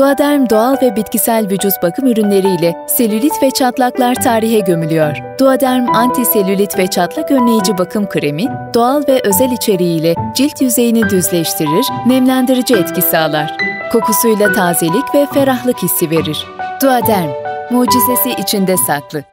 Duaderm doğal ve bitkisel vücut bakım ürünleriyle selülit ve çatlaklar tarihe gömülüyor. Duaderm anti-selülit ve çatlak önleyici bakım kremi, doğal ve özel içeriğiyle cilt yüzeyini düzleştirir, nemlendirici etki sağlar. Kokusuyla tazelik ve ferahlık hissi verir. Duaderm, mucizesi içinde saklı.